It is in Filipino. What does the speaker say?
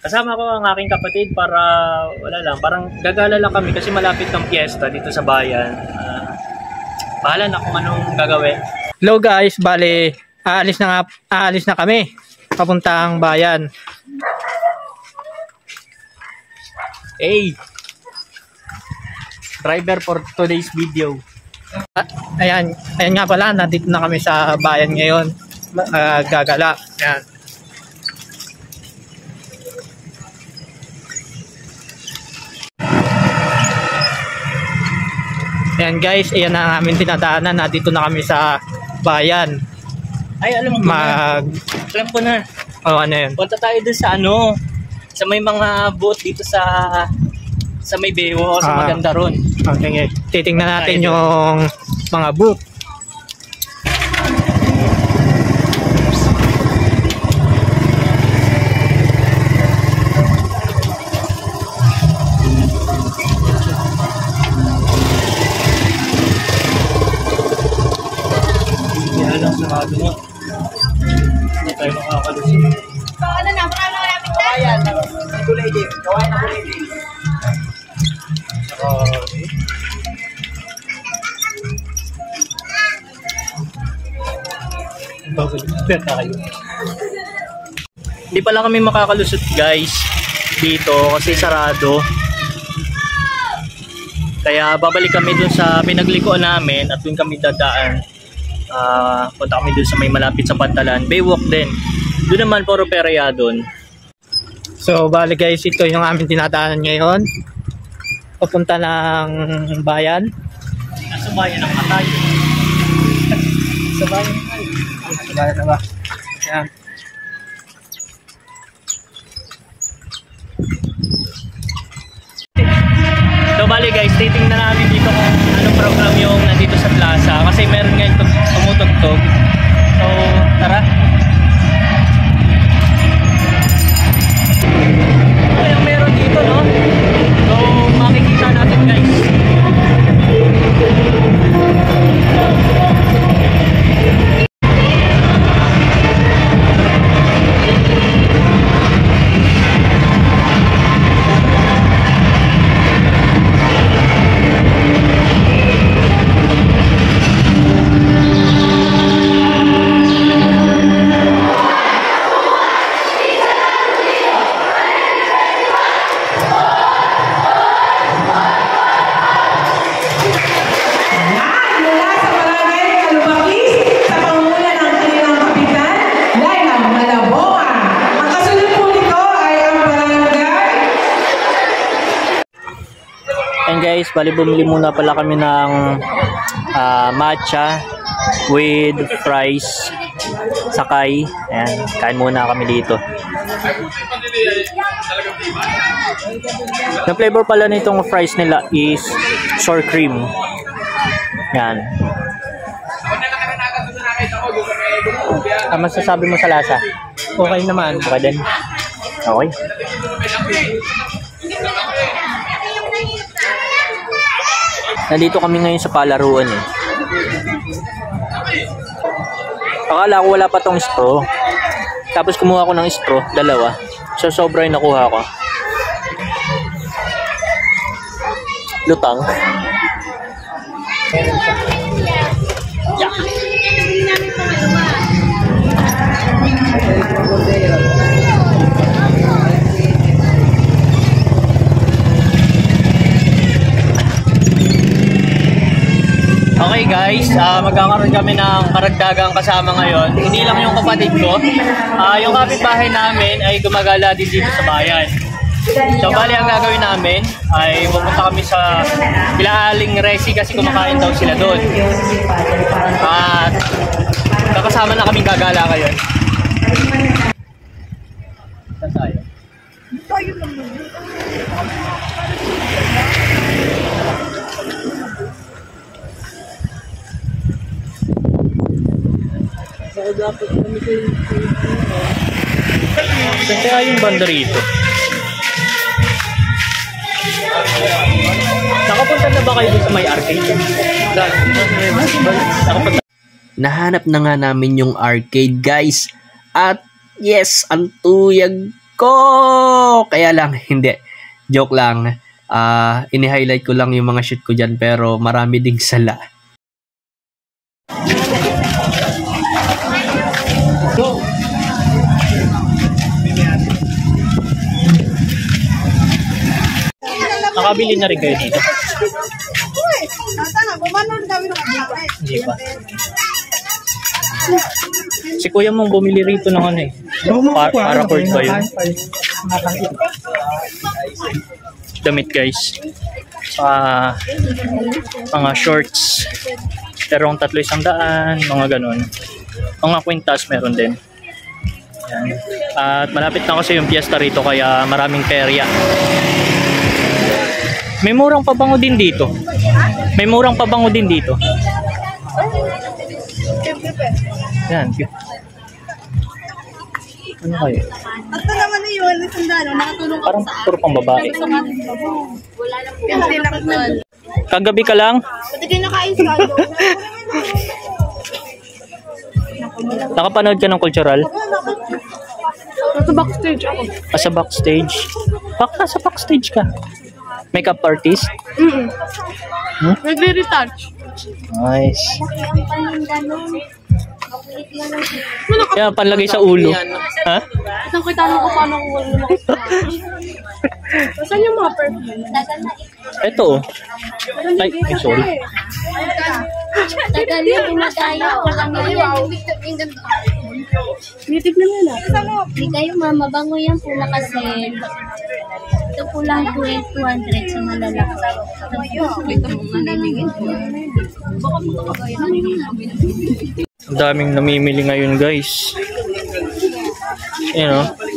Kasama ko ang aking kapatid para wala lang, parang gagala lang kami kasi malapit ng piyesta dito sa bayan. Uh, bahala na kung anong gagawin. Hello guys, bale aalis na nga, aalis na kami papuntang bayan. Hey! Driver for today's video. Ah, ayan, ayan nga pala, nandito na kami sa bayan ngayon. Uh, gagala. Ayan. Ayan guys, ayan na ang aming tinadaanan. Nandito na kami sa bayan. Ay, alam mo Mag... na. Alam ko na. Oh, ano yun? Punta tayo dun sa ano, sa may mga boat dito sa sa may Bewo, sa Ah. maganda ron. Okay, titingnan natin yung mga booth. Hindi tayo makakalusot. Ano na, baka malapit na. Ayan, kulay din. Gawain na kulay din. Okay. Bawal tayo. Hindi pala kami makakalusot guys dito kasi sarado. Kaya babalik kami dun sa pinaglikuan namin at dun kami dadaan. Ah, punta kami dun sa may malapit sa Pantalan. Baywalk din. Doon naman puro perya dun. So, bali guys, ito yung aming tinadaanan ngayon. Papunta ng bayan. Nasa bayan ng Katay. Sa bayan. Sa bayan na ba? Ayan. So bali guys, titingnan namin dito kung anong program yung nandito sa plaza guys, bali bumili muna pala kami ng ah, matcha with fries sakay. Ayan, kain muna kami dito. Yung flavor pala nitong fries nila is sour cream. Yan. Ano masasabi mo sa lasa? Okay naman. Okay din. Okay. Nandito kami ngayon sa palaruan eh. Akala ko wala pa tong straw. Tapos kumuha ko ng straw, dalawa. So sobra yung nakuha ko. Lutang. Okay guys, ah magkakaroon kami ng karagdagang kasama ngayon. Hindi lang yung kapatid ko. Ah yung kapitbahay namin ay gumagala din dito sa bayan. So bali ang gagawin namin ay pupunta kami sa Kilaaling Resi kasi kumakain daw sila doon. At kakasama na kaming gagala ngayon. Saan tayo? Saan kaya yung banda rito? Nakapunta na ba kayo sa may arcade? Nakapunta Nahanap na nga namin yung arcade guys. At yes, ang tuyag ko! Kaya lang, hindi. Joke lang. Ah, ini-highlight ko lang yung mga shoot ko dyan pero marami ding sala. Nakabili na rin kayo dito. Hindi pa. Si kuya mong bumili rito ng ano eh. Pa- para cord ba yun? Damit guys. Sa mga shorts. Pero ang tatlo isang daan, mga ganun. Mga kwintas meron din. Yan. At malapit na kasi yung piyesta rito kaya maraming perya. May murang pabango din dito. May murang pabango din dito. Yan. Ano kayo? At ito naman na yun, isang dano, nakatulong Parang puro pang babae. Wala lang po. Hindi lang doon. Kagabi ka lang, Pati kayo nakain sa ano. nakapanood ka ng cultural? Nasa backstage ako. Ah, sa backstage? Baka sa backstage ka. Makeup artist? Mm. Hmm? Nagre-retouch. Nice. Kaya panlagay sa ulo. Ha? Isang kita ko paano ko wala Saan yung mga perfume? Ito oh. Ay, ay, sorry. Tagal na pinatayo ko lang yan. Tinitignan nyo na. Hindi kayo mamabango yan po na kasi. Ito po lang 200 sa malalaki. Kita mo nga naligin po. Ang daming namimili ngayon guys. Ayan oh.